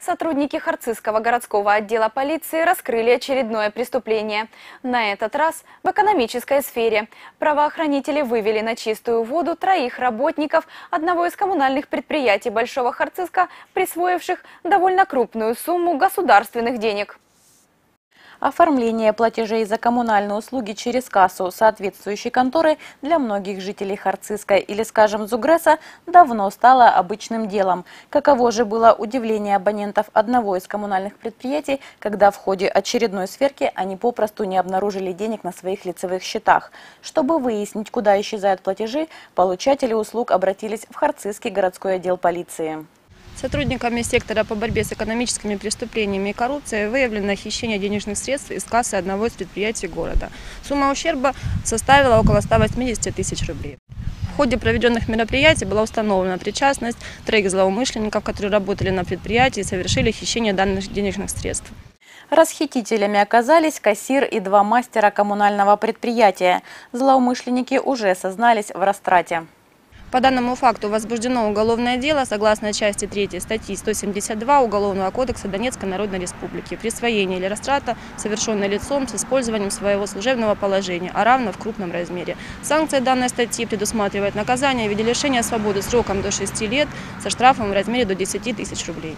Сотрудники Харцизского городского отдела полиции раскрыли очередное преступление. На этот раз в экономической сфере. Правоохранители вывели на чистую воду троих работников одного из коммунальных предприятий Большого Харциска, присвоивших довольно крупную сумму государственных денег. Оформление платежей за коммунальные услуги через кассу соответствующей конторы для многих жителей Харциска или, скажем, Зугреса давно стало обычным делом. Каково же было удивление абонентов одного из коммунальных предприятий, когда в ходе очередной сверки они попросту не обнаружили денег на своих лицевых счетах. Чтобы выяснить, куда исчезают платежи, получатели услуг обратились в Харцизский городской отдел полиции. Сотрудниками сектора по борьбе с экономическими преступлениями и коррупцией выявлено хищение денежных средств из кассы одного из предприятий города. Сумма ущерба составила около 180 тысяч рублей. В ходе проведенных мероприятий была установлена причастность троих злоумышленников, которые работали на предприятии и совершили хищение данных денежных средств. Расхитителями оказались кассир и два мастера коммунального предприятия. Злоумышленники уже сознались в растрате. По данному факту возбуждено уголовное дело согласно части 3 статьи 172 Уголовного кодекса Донецкой Народной Республики. Присвоение или растрата, совершенное лицом с использованием своего служебного положения, а равно в крупном размере. Санкция данной статьи предусматривает наказание в виде лишения свободы сроком до 6 лет со штрафом в размере до 10 тысяч рублей.